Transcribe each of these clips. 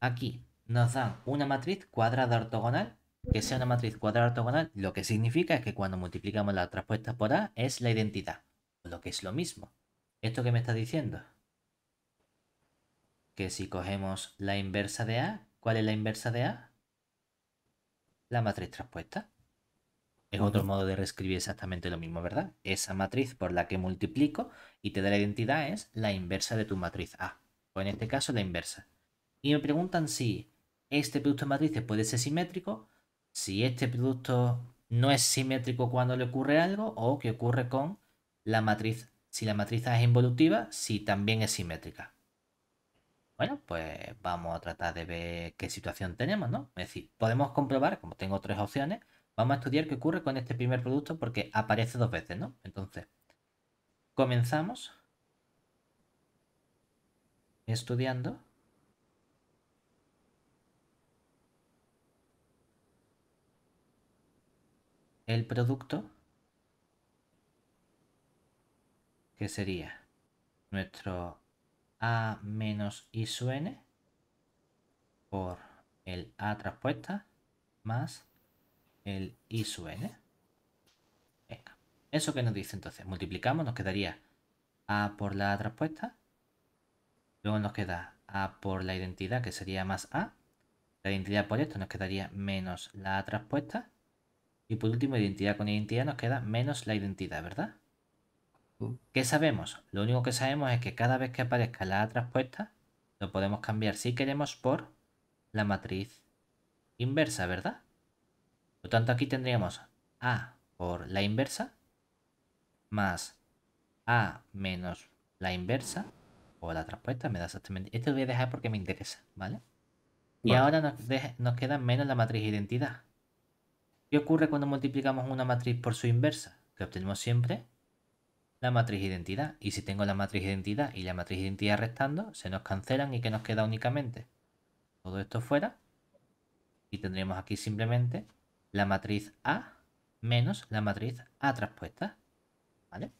aquí nos dan una matriz cuadrada ortogonal. Que sea una matriz cuadrada ortogonal, lo que significa es que cuando multiplicamos la traspuesta por A es la identidad. Lo que es lo mismo. ¿Esto qué me está diciendo? Que si cogemos la inversa de A, ¿cuál es la inversa de A? La matriz traspuesta. Es otro modo de reescribir exactamente lo mismo, ¿verdad? Esa matriz por la que multiplico y te da la identidad es la inversa de tu matriz A. O en este caso la inversa. Y me preguntan si este producto de matrices puede ser simétrico, si este producto no es simétrico cuando le ocurre algo o qué ocurre con la matriz, si la matriz es involutiva, si también es simétrica. Bueno, pues vamos a tratar de ver qué situación tenemos, ¿no? Es decir, podemos comprobar, como tengo tres opciones, vamos a estudiar qué ocurre con este primer producto porque aparece dos veces, ¿no? Entonces, comenzamos estudiando el producto que sería nuestro A menos I sub n por el A traspuesta más el I sub n. Venga, ¿eso que nos dice entonces? Multiplicamos, nos quedaría A por la A traspuesta. Luego nos queda A por la identidad, que sería más A. La identidad por esto nos quedaría menos la A traspuesta. Y por último, identidad con identidad nos queda menos la identidad, ¿verdad? ¿Qué sabemos? Lo único que sabemos es que cada vez que aparezca la A traspuesta, lo podemos cambiar si queremos por la matriz inversa, ¿verdad? Por lo tanto, aquí tendríamos A por la inversa más A menos la inversa o la traspuesta, me da exactamente. Esto lo voy a dejar porque me interesa, ¿vale? Y ahora nos, nos queda menos la matriz identidad. ¿Qué ocurre cuando multiplicamos una matriz por su inversa? Que obtenemos siempre la matriz identidad. Y si tengo la matriz identidad y la matriz identidad restando, se nos cancelan y que nos queda únicamente todo esto fuera. Y tendríamos aquí simplemente la matriz A menos la matriz A traspuesta. ¿Vale?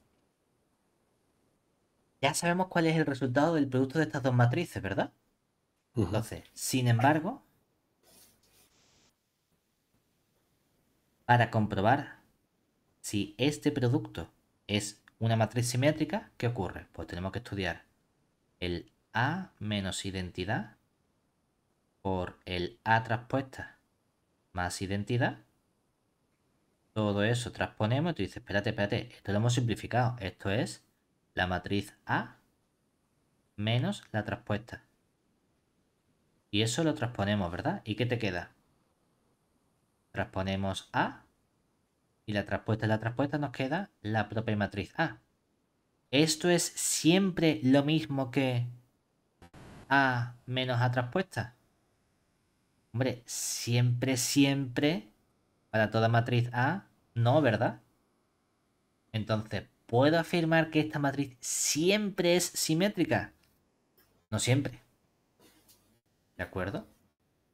Ya sabemos cuál es el resultado del producto de estas dos matrices, ¿verdad? Entonces, sin embargo, para comprobar si este producto es una matriz simétrica, ¿qué ocurre? Pues tenemos que estudiar el A menos identidad por el A traspuesta más identidad. Todo eso transponemos y tú dices, espérate, espérate, esto lo hemos simplificado. Esto es la matriz A menos la traspuesta. Y eso lo transponemos, ¿verdad? ¿Y qué te queda? Transponemos A y la traspuesta de la traspuesta nos queda la propia matriz A. Esto es siempre lo mismo que A menos A traspuesta. Hombre, siempre, siempre, para toda matriz A, no, ¿verdad? Entonces, ¿puedo afirmar que esta matriz siempre es simétrica? No siempre. ¿De acuerdo?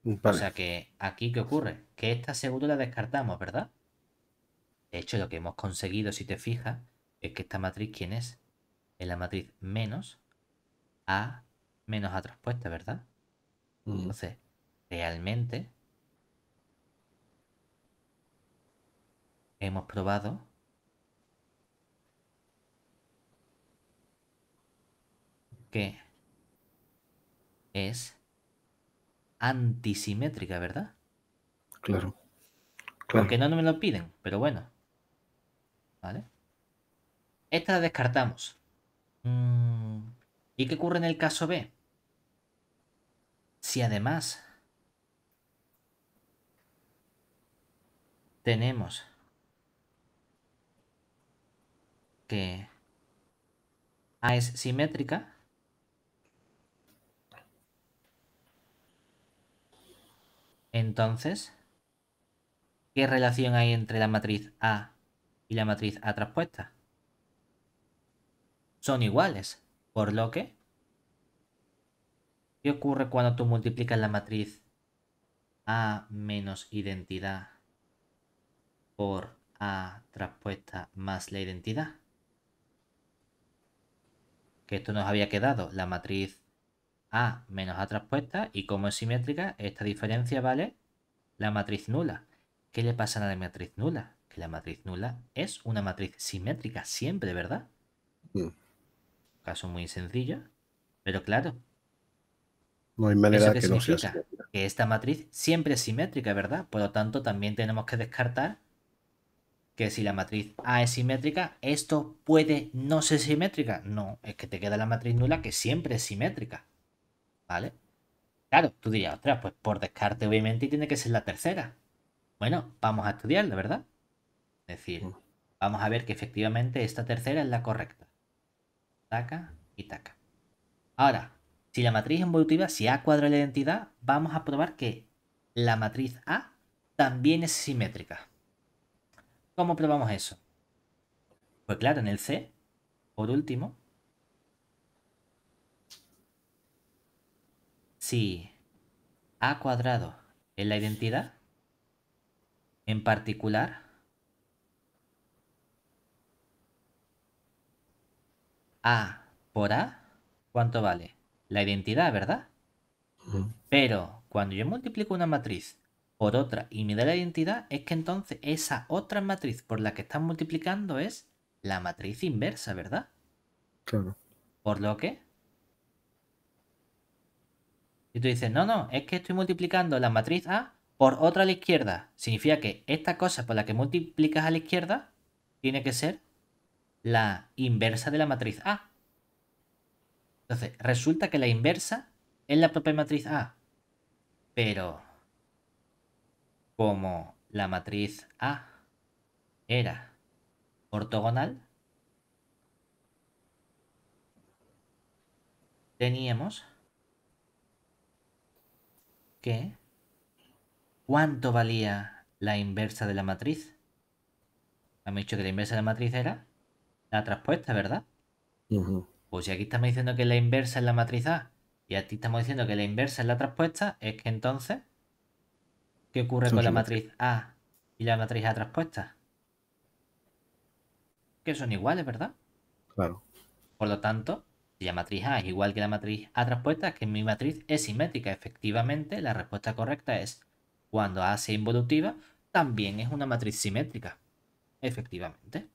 O sea que aquí, ¿qué ocurre? Que esta seguro la descartamos, ¿verdad? De hecho, lo que hemos conseguido, si te fijas, es que esta matriz, ¿quién es? Es la matriz menos A menos A traspuesta, ¿verdad? Mm. Entonces, realmente hemos probado que es antisimétrica, ¿verdad? Claro. claro. Aunque no, me lo piden, pero bueno. ¿Vale? Esta la descartamos. Mm, ¿Y qué ocurre en el caso B? Si además tenemos que A es simétrica, entonces, ¿qué relación hay entre la matriz A y la matriz A traspuesta? Son iguales, por lo que, ¿qué ocurre cuando tú multiplicas la matriz A menos identidad por A traspuesta más la identidad. Que esto nos había quedado la matriz A menos A traspuesta y como es simétrica, esta diferencia vale la matriz nula. ¿Qué le pasa a la matriz nula? Que la matriz nula es una matriz simétrica siempre, ¿verdad? Mm. Caso muy sencillo. Pero claro, No hay manera ¿eso que qué no sea significa? simétrica. Que esta matriz siempre es simétrica, ¿verdad? Por lo tanto, también tenemos que descartar que si la matriz A es simétrica, esto puede no ser simétrica. No, es que te queda la matriz nula que siempre es simétrica. ¿Vale? Claro, tú dirías, ostras, pues por descarte obviamente tiene que ser la tercera. Bueno, vamos a estudiarla, ¿verdad? Es decir, Mm. vamos a ver que efectivamente esta tercera es la correcta. Taca y taca. Ahora, si la matriz involutiva, si A cuadra la identidad, vamos a probar que la matriz A también es simétrica. ¿Cómo probamos eso? Pues claro, en el C, por último, si A cuadrado es la identidad, en particular, A por A, ¿cuánto vale? La identidad, ¿verdad? Pero cuando yo multiplico una matriz por otra y me da la identidad, es que entonces esa otra matriz por la que estás multiplicando es la matriz inversa, ¿verdad? Claro. Por lo que... Y tú dices, no, no, es que estoy multiplicando la matriz A por otra a la izquierda. Significa que esta cosa por la que multiplicas a la izquierda tiene que ser la inversa de la matriz A. Entonces, resulta que la inversa es la propia matriz A. Pero, como la matriz A era ortogonal, teníamos que ¿cuánto valía la inversa de la matriz? Hemos dicho que la inversa de la matriz era la traspuesta, ¿verdad? Pues si aquí estamos diciendo que la inversa es la matriz A y aquí estamos diciendo que la inversa es la traspuesta, es que entonces, ¿qué ocurre Son con la matriz A y la matriz A traspuesta? Que son iguales, ¿verdad? Claro. Por lo tanto, la matriz A es igual que la matriz A traspuesta, es que mi matriz es simétrica. Efectivamente, la respuesta correcta es cuando A sea involutiva, también es una matriz simétrica. Efectivamente.